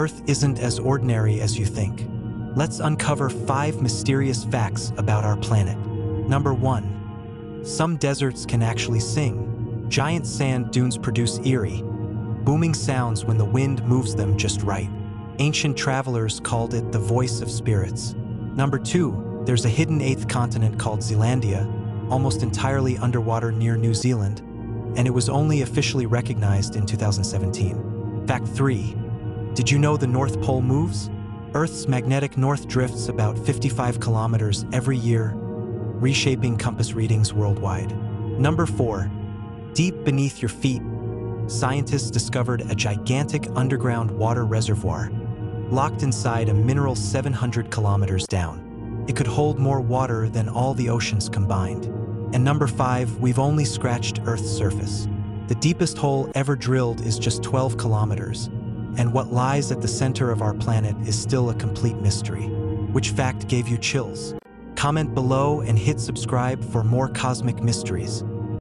Earth isn't as ordinary as you think. Let's uncover five mysterious facts about our planet. Number one, some deserts can actually sing. Giant sand dunes produce eerie, booming sounds when the wind moves them just right. Ancient travelers called it the voice of spirits. Number two, there's a hidden eighth continent called Zealandia, almost entirely underwater near New Zealand, and it was only officially recognized in 2017. Fact 3. Did you know the North Pole moves? Earth's magnetic north drifts about 55 kilometers every year, reshaping compass readings worldwide. Number 4. Deep beneath your feet, scientists discovered a gigantic underground water reservoir, locked inside a mineral 700 kilometers down. It could hold more water than all the oceans combined. And number five, we've only scratched Earth's surface. The deepest hole ever drilled is just 12 kilometers, and what lies at the center of our planet is still a complete mystery. Which fact gave you chills? Comment below and hit subscribe for more cosmic mysteries.